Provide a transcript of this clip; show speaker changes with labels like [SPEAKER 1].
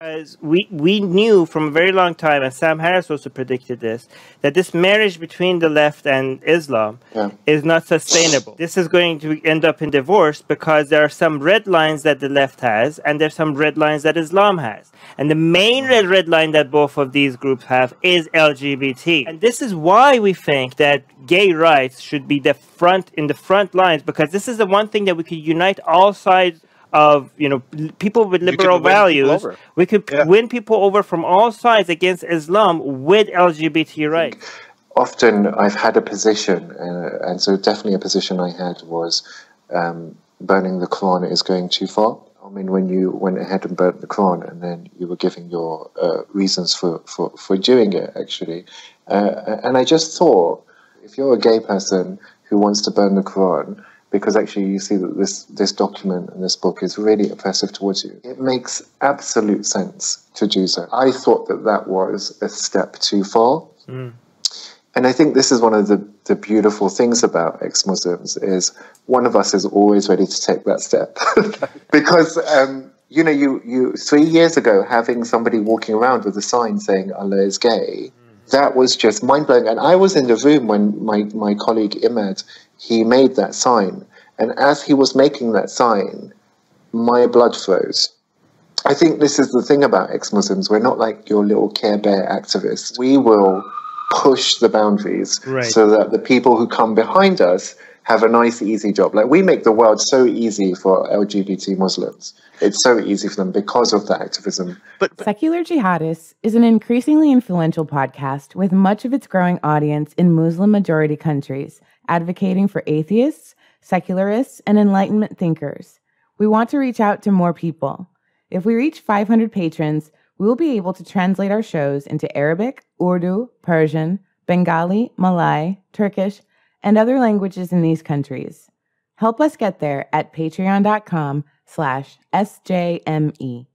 [SPEAKER 1] As we we knew from a very long time, and Sam Harris also predicted this, that this marriage between the left and Islam
[SPEAKER 2] Yeah.
[SPEAKER 1] is not sustainable. This is going to end up in divorce because there are some red lines that the left has, and there's some red lines that Islam has. And the main red red line that both of these groups have is LGBT. And this is why we think that gay rights should be the front in the front lines because this is the one thing that we could unite all sides of you know people with liberal values we could
[SPEAKER 3] Yeah.
[SPEAKER 1] win people over from all sides against islam with lgbt rights
[SPEAKER 2] often I've had a position, uh, and so definitely a position I had was um, burning the Quran is going too far. I mean, when you went ahead and burnt the Quran, and then you were giving your uh, reasons for, for, for doing it, actually. Uh, and I just thought, if you're a gay person who wants to burn the Quran, because actually you see that this, this document and this book is really oppressive towards you, it makes absolute sense to do so. I thought that that was a step too far. And I think this is one of the, the beautiful things about ex-Muslims is one of us is always ready to take that step. because, um, you know, you, you three years ago having somebody walking around with a sign saying Allah is gay, that was just mind-blowing. And I was in the room when my, my colleague Imad, he made that sign. And as he was making that sign, my blood froze. I think this is the thing about ex-Muslims. We're not like your little Care Bear activists. We will push the boundaries
[SPEAKER 1] Right.
[SPEAKER 2] so that the people who come behind us have a nice, easy job. Like we make the world so easy for LGBT Muslims. It's so easy for them because of the activism.
[SPEAKER 3] But, but
[SPEAKER 4] Secular Jihadists is an increasingly influential podcast with much of its growing audience in Muslim majority countries, advocating for atheists, secularists, and Enlightenment thinkers. We want to reach out to more people. If we reach 500 patrons, we will be able to translate our shows into Arabic, Urdu, Persian, Bengali, Malay, Turkish, and other languages in these countries. Help us get there at patreon.com slash SJME.